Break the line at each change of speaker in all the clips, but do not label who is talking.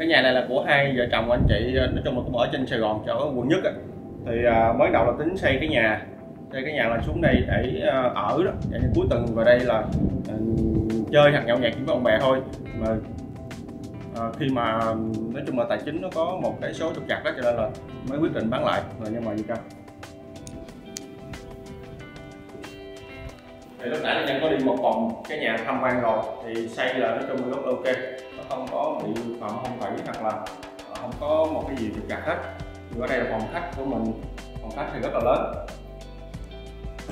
cái nhà này là của hai vợ chồng anh chị nói chung là cũng ở trên Sài Gòn chỗ quận nhất ấy. thì uh, mới đầu là tính xây cái nhà xây cái nhà là xuống đây để uh, ở đó. Để cuối tuần vào đây là uh, chơi hoặc nhậu nhẹt với bạn bè thôi. Mà uh, khi mà nói chung là tài chính nó có một cái số trục chặt đó cho nên là mới quyết định bán lại. Rồi nhưng mà gì cao thì lúc nãy là nhân có đi một vòng cái nhà tham quan rồi. Thì xây là nói chung là rất là ok nó không có bị phạm không phải hoặc là ờ, không có một cái gì trục chặt hết. Thì ở đây là phòng khách của mình. Phòng khách thì rất là lớn.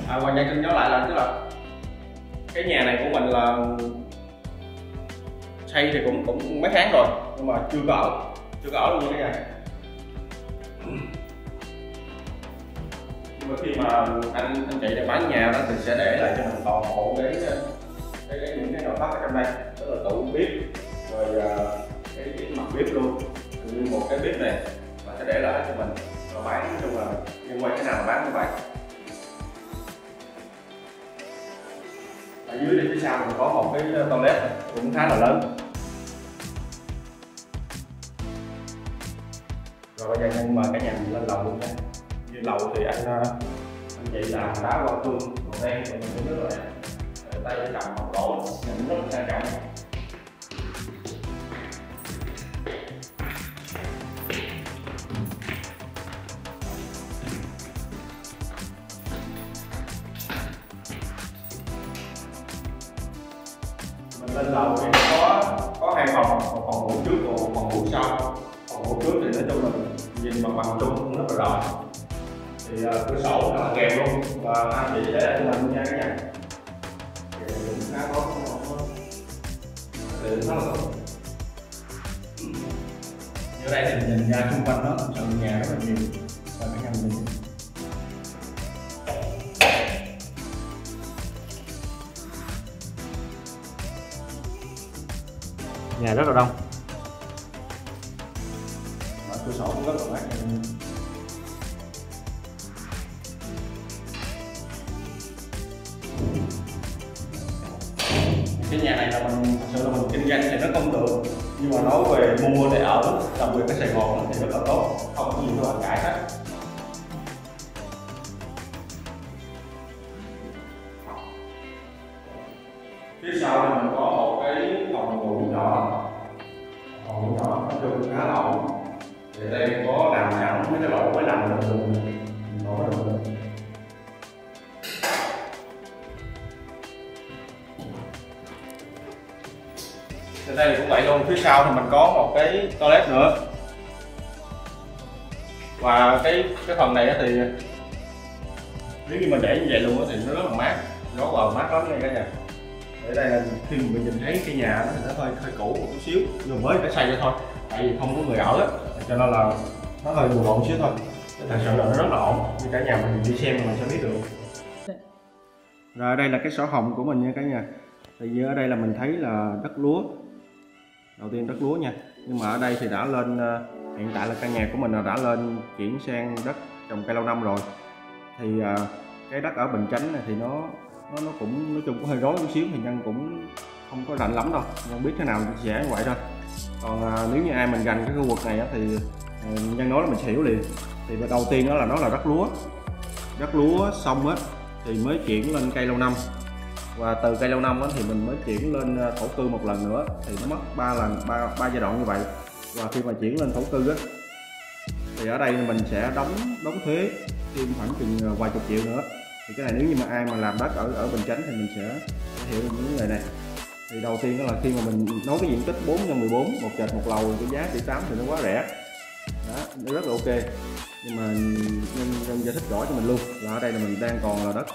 À, ngoài ra nhớ lại là tức là cái nhà này của mình là xây thì cũng cũng mấy tháng rồi nhưng mà chưa có ở chưa có ở luôn như cái này nhưng mà khi mà anh anh chị đã bán nhà đó thì sẽ để lại cho mình toàn bộ cái cái, cái những cái nội thất ở trong đây. Tức là tủ bếp rồi à, cái, cái mặt bếp luôn. Như một cái bếp này và sẽ để lại cho mình. Và bán nói chung là liên quan cái nào mà bán như vậy. Ở dưới đây phía sau mình có một cái ờ, toilet cũng khá là lớn. Rồi bây giờ nhân mời cả nhà mình lên lầu luôn nha. Như lầu thì anh ờ, anh chị làm đá hoa cương màu đen thì mình cũng rất là ờ, tay cầm một lỗ nhìn rất là sang trọng. Mình lên lầu thì có có hai phòng một phòng ngủ trước và một phòng ngủ sau. Phòng ngủ trước thì nói chung là nhìn mặt bằng chung cũng rất là rộng. Thì uh, cửa sổ là kèm luôn. Và anh chị để anh làm nha các nhà. Thì à, cũng khá có thì nó là tốt như đây thì mình nhìn ra xung quanh đó trong nhà rất là nhiều. Và cái nhà mình nhà rất là đông. Mở cửa sổ cũng rất là mát. Cái nhà này là mình thật sự là mình kinh doanh thì nó không được. Nhưng mà nói về mua để ở đặc biệt ở Sài Gòn thì rất là tốt. Không có gì phải cãi hết. Phía sau thì mình có phòng ngủ nhỏ. Phòng ngủ nhỏ nói chung khá là ổn. Thì đây có làm sẵn mấy cái lỗ mới làm được luôn lỗ được. Luôn đây cũng vậy luôn, phía sau thì mình có một cái toilet nữa. Và cái cái phần này thì nếu như mình để như vậy luôn thì nó rất là mát. Gió vào mát lắm nha cả nhà ở đây là khi mà mình nhìn thấy cái nhà nó thì nó hơi hơi cũ một chút xíu. Nhưng mới phải xây ra thôi, tại vì không có người ở á, cho nên là nó hơi buồn bộn xíu thôi. Thật sự là nó rất là ổn, như cả nhà mình đi xem mình sẽ biết được. Rồi, ở đây là cái sổ hồng của mình nha cả nhà. Thì vì ở đây là mình thấy là đất lúa. Đầu tiên đất lúa nha. Nhưng mà ở đây thì đã lên ờ, hiện tại là căn nhà của mình là đã lên chuyển sang đất trồng cây lâu năm rồi. Thì ờ, cái đất ở Bình Chánh này thì nó nó nó cũng nói chung cũng hơi rối một xíu thì nhân cũng không có rành lắm đâu. Nhân biết thế nào thì chia sẻ như vậy thôi. Còn à, nếu như ai mình gần cái khu vực này á, thì à, nhân nói là mình sẽ hiểu liền. Thì đầu tiên đó là nó là đất lúa. Đất lúa xong á thì mới chuyển lên cây lâu năm. Và từ cây lâu năm á, thì mình mới chuyển lên à, thổ cư một lần nữa. Thì nó mất ba lần ba ba giai đoạn như vậy. Và khi mà chuyển lên thổ cư á thì ở đây mình sẽ đóng đóng thuế thêm khoảng chừng à, vài chục triệu nữa thì cái này nếu như mà ai mà làm đất ở ở Bình Chánh thì mình sẽ, hiểu được những đề này. Thì đầu tiên đó là khi mà mình nói cái diện tích 4 x 14 một trệt một lầu cái giá tỷ 8 thì nó quá rẻ. Đó nó rất là ok. Nhưng mà nên, nên giải thích rõ cho mình luôn là ở đây là mình đang còn là đất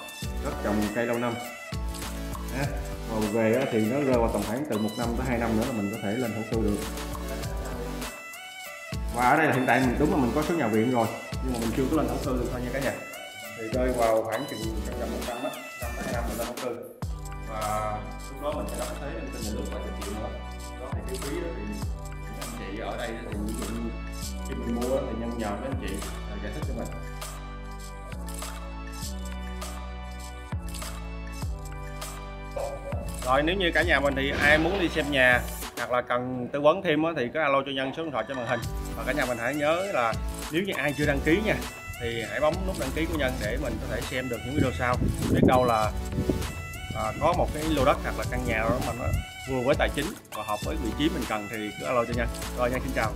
đất trồng cây lâu năm. Đó. và về thì nó rơi vào tầm khoảng từ một năm tới hai năm nữa là mình có thể lên thổ cư được. Và ở đây là hiện tại mình đúng là mình có số nhà viện rồi nhưng mà mình chưa có lên thổ cư được thôi nha cả nhà thì rơi vào khoảng chừng trăm một trăm á trăm tới hai năm mình lên thổ và lúc đó mình sẽ đóng thuế lên trên lúc vài chục triệu nữa đó thì cái phí đó thì, anh chị ở đây thì ví dụ như khi mình mua thì nhân nhờ với anh chị là giải thích cho mình. Rồi nếu như cả nhà mình thì ai muốn đi xem nhà hoặc là cần tư vấn thêm thì cứ alo cho nhân số điện thoại trên màn hình. Và cả nhà mình hãy nhớ là nếu như ai chưa đăng ký nha thì hãy bấm nút đăng ký của nhân để mình có thể xem được những video sau. Biết đâu là à, có một cái lô đất hoặc là căn nhà đó mà nó vừa với tài chính và hợp với vị trí mình cần thì cứ alo cho nhân. Rồi nhân xin chào.